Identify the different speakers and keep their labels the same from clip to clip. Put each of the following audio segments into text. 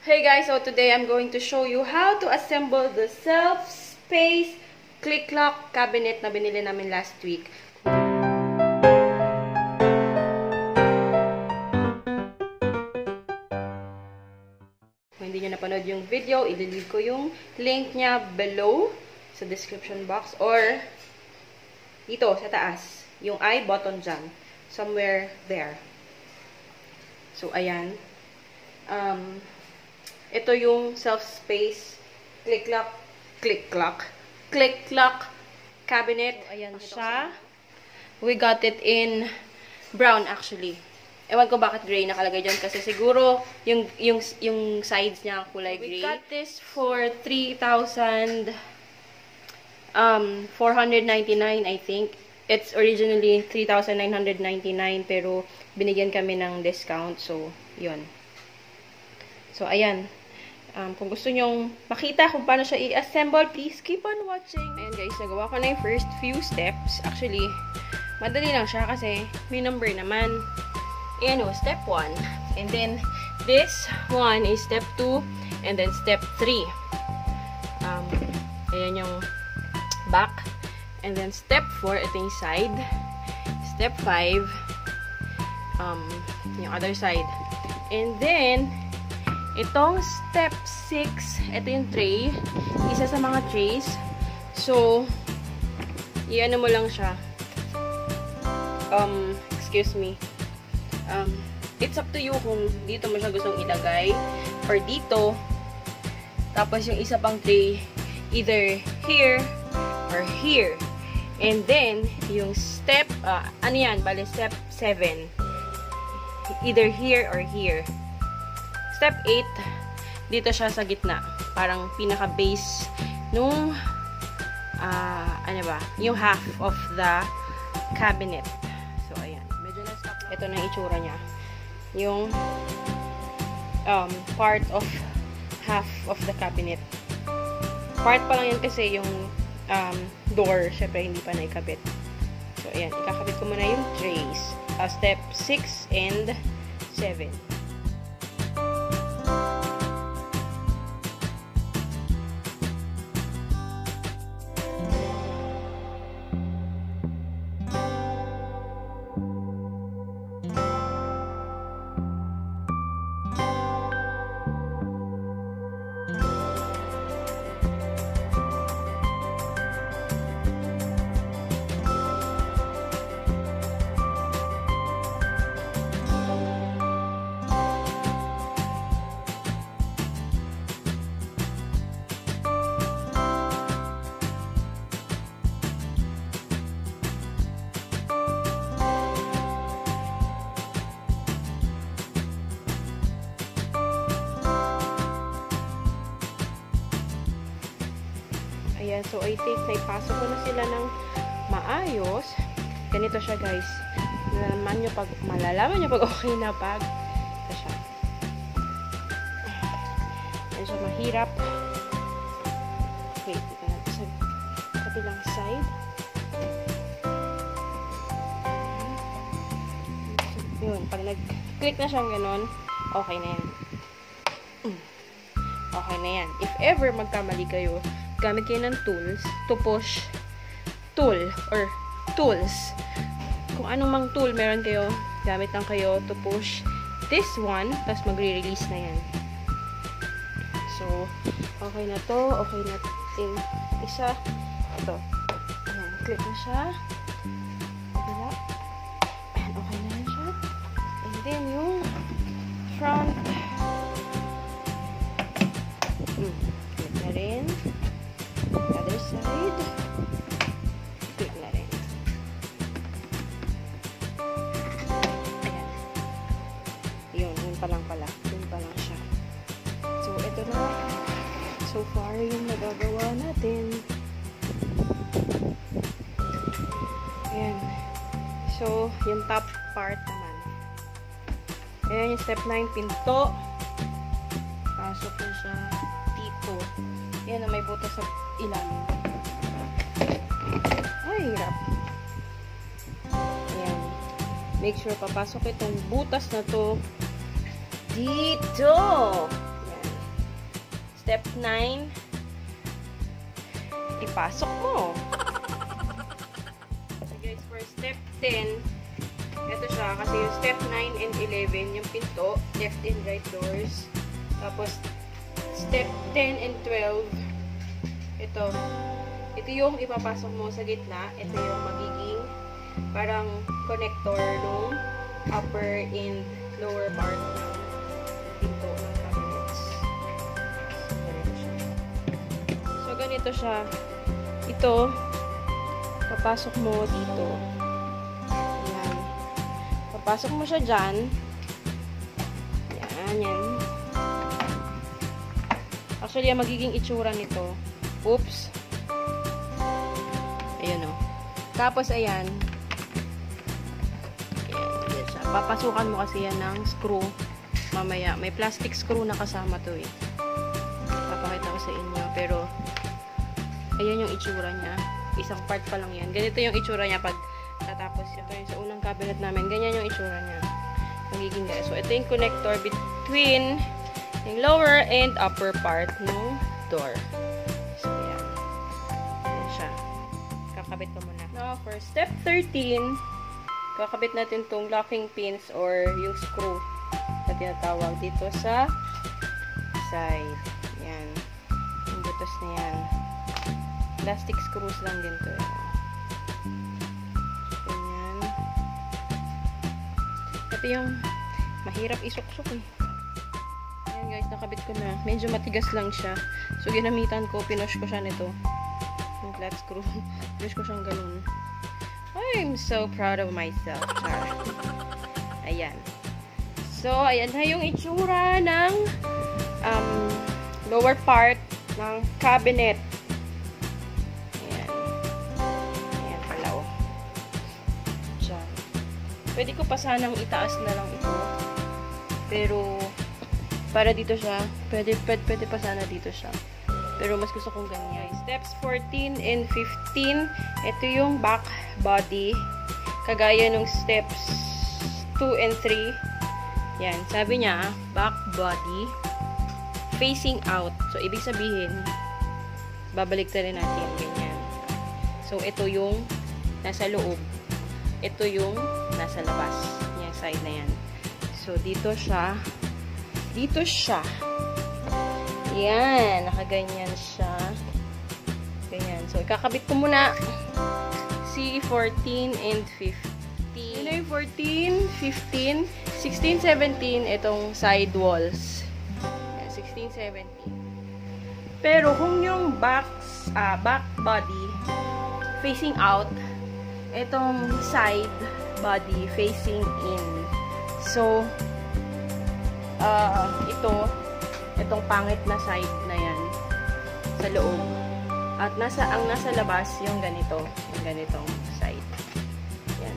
Speaker 1: Hey guys, so today I'm going to show you how to assemble the self-space click-lock cabinet na binili namin last week. Kung hindi nyo napanood yung video, ililid ko yung link niya below sa description box or dito sa taas. Yung I button dyan. Somewhere there. So, ayan. Um, ito yung self-space click-lock, click-lock, click-lock cabinet. So, ayan siya. We got it in brown actually. Ewan ko bakit gray nakalagay dyan kasi siguro yung yung yung sides niya kulay gray. We got this for 3,000 um 499 I think. It's originally 3,999 pero binigyan kami ng discount. So, yun. So, ayan. Um, kung gusto nyong makita kung paano siya i-assemble, please keep on watching. Ayan guys, nagawa ko na yung first few steps. Actually, madali lang siya kasi may number naman. Ayan o, step 1. And then, this one is step 2. And then, step 3. Um, ayan yung back. And then, step 4, ito yung side. Step 5, um, yung other side. And then, itong step 6, ito yung tray. Isa sa mga trays. So, iyan mo lang siya. Um, excuse me. Um, it's up to you kung dito mo siya gustong ilagay or dito. Tapos yung isa pang tray, either here or here. And then, yung step, uh, ano yan, bali step 7. Either here or here. Step 8, dito siya sa gitna. Parang pinaka-base nung, uh, ano ba, yung half of the cabinet. So, ayan. Medyo na-stop Ito na itsura niya. Yung um, part of half of the cabinet. Part pa lang yan kasi yung um, door, syempre hindi pa naikabit. So, ayan, ikakabit ko muna yung trays. Uh, step 6 and 7. Ayan, so I think naipasok ko na sila ng maayos. Ganito siya guys. Malalaman nyo pag, malalaman nyo pag okay na pag ito siya. Ayan siya mahirap. Wait, ito natin sa kabilang side. Yun, pag nag-click na siyang ganun, okay na yan. Okay na yan. If ever magkamali kayo, gamit kayo ng tools to push tool or tools. Kung anong mang tool meron kayo, gamit lang kayo to push this one, tapos magre-release na yan. So, okay na to. Okay na ting isa. Ito. Ayan, click na siya. Wala. Ayan, okay na yan siya. And then, yung front Far, yung nagagawa natin. Ayan. So, yung top part naman. Ayan yung step 9 pinto. Pasok na siya dito. Yan na may butas sa ilalim. Ay, hirap. Ayan. Make sure papasok itong butas na to dito. Yan. step 9, ipasok mo. So guys, for step 10, ito siya, kasi yung step 9 and 11, yung pinto, left and right doors. Tapos, step 10 and 12, ito, ito yung ipapasok mo sa gitna. Ito yung magiging parang connector ng upper and lower part ganito siya. Ito, papasok mo dito. Ayan. Papasok mo siya dyan. Yan, yan. Actually, ang magiging itsura nito. Oops. Ayan o. Tapos, ayan. Ayan, yan siya. Papasukan mo kasi yan ng screw. Mamaya. May plastic screw na kasama to eh. Ayan yung itsura niya. Isang part pa lang yan. Ganito yung itsura niya pag tatapos ito yung sa unang cabinet namin. Ganyan yung itsura niya. Magiging guys. So, ito yung connector between yung lower and upper part ng door. So, yan. Yan siya. Kakabit ko muna. Now, for step 13, kakabit natin tong locking pins or yung screw na tinatawag dito sa side. Yan. Yung butas na yan. Plastic screws lang din to. eh. Ganyan. Ito yung mahirap isuksok eh. Ayan guys, nakabit ko na. Medyo matigas lang siya. So, ginamitan ko, pinush ko siya nito. Yung flat screw. pinush ko siyang ganun. I'm so proud of myself. Char. Ayan. So, ayan na yung itsura ng um, lower part ng cabinet. Pwede ko pa sanang itaas na lang ito. Pero, para dito siya, pwede, pwede, pwede pa sana dito siya. Pero mas gusto kong ganyan. Steps 14 and 15, ito yung back body. Kagaya nung steps 2 and 3. Yan, sabi niya, back body facing out. So, ibig sabihin, babalik na rin natin ganyan. So, ito yung nasa loob. Ito yung nasa labas. Yung side na yan. So, dito siya. Dito siya. Yan. Nakaganyan siya. Ganyan. So, ikakabit ko muna si 14 and 15. Yun na yung 14, 15, 16, 17, itong side walls. Yan, 16, 17. Pero kung yung back, ah, back body facing out, itong side body facing in. So, ah, ito, itong pangit na side na yan sa loob. At nasa ang nasa labas yung ganito, yung ganitong side. Yan.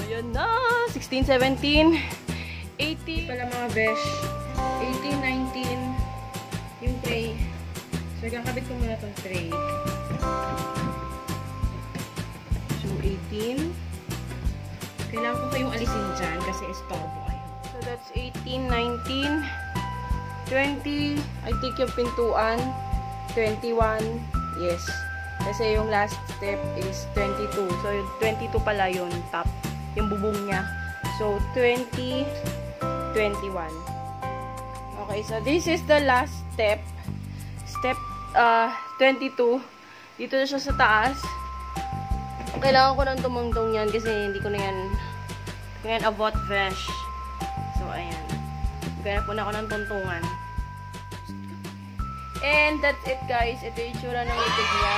Speaker 1: 16. O na! 16, 17, 18. Pala mga besh. 18, 19, yung tray. So, kakabit ko muna tong tray. So, 18. Kailangan ko kayong alisin dyan kasi estorbo kayo. So, that's 18, 19, 20. I think yung pintuan. 21. Yes. Kasi yung last step is 22. So, yung 22 pala yun, top. Yung bubong niya. So, 20, 21. Okay, so this is the last step. Step uh, 22. Dito na siya sa taas. Kailangan ko nang tumungtong yan kasi hindi ko na yan yan abot vesh. So, ayan. Ganap po na ako ng tuntungan. And that's it guys. Ito yung itsura ng likod niya.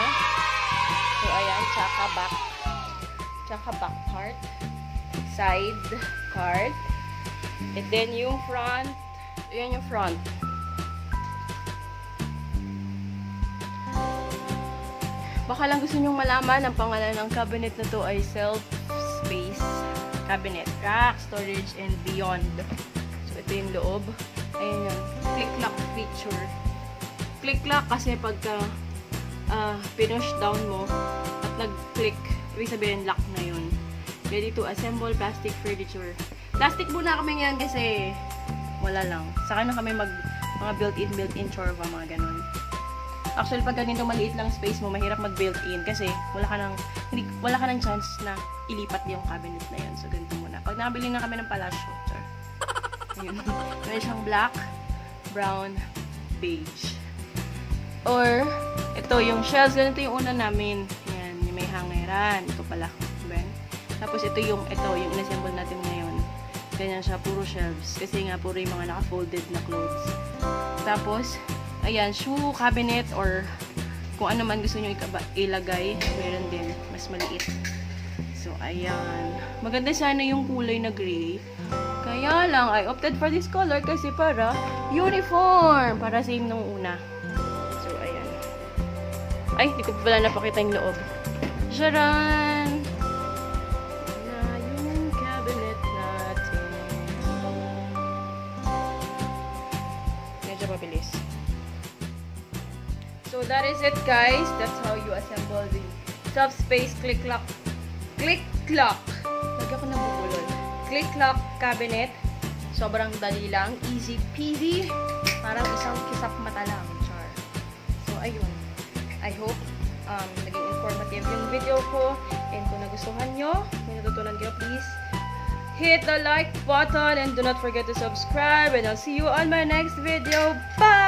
Speaker 1: So, ayan. Tsaka back. Tsaka back part. Side part. And then yung front. Ayan yung front. Baka lang gusto nyong malaman ang pangalan ng cabinet na to ay self-space cabinet. Rack, storage, and beyond. So, ito yung loob. Ayan yun. Click-lock feature. Click-lock kasi pagka uh, pinush down mo at nag-click, ibig sabihin lock na yun. Ready to assemble plastic furniture. Plastic muna kami ngayon kasi wala lang. Saka na kami mag Mga built-in, built-in chorba, mga ganun. Actually, pag ganito maliit lang space mo, mahirap mag-built-in kasi wala ka nang, hindi, wala ka nang chance na ilipat yung cabinet na yun. So, ganito muna. Pag nakabili na kami ng palasyo, char. Ayun. Meron siyang black, brown, beige. Or, ito, yung shelves, ganito yung una namin. Yan, yung may hangeran. Ito pala. Ben. Tapos, ito yung, ito, yung inassemble natin ngayon. Ganyan siya, puro shelves. Kasi nga, puro yung mga naka-folded na clothes. Tapos, ayan, shoe cabinet or kung ano man gusto nyo ilagay, meron din, mas maliit. So, ayan. Maganda sana yung kulay na gray. Kaya lang, I opted for this color kasi para uniform. Para same nung una. So, ayan. Ay, di ko pa pala napakita yung loob. Sharan! That is it, guys. That's how you assemble the subspace click-lock. Click-lock. Lagi. Click-lock cabinet. Sobrang dali lang. Easy peasy. Parang isang kisap mata lang. Char. So, ayun. I hope um, naging informative yung video ko. And kung nagustuhan nyo, may natutunan kayo, please hit the like button and do not forget to subscribe. And I'll see you on my next video. Bye!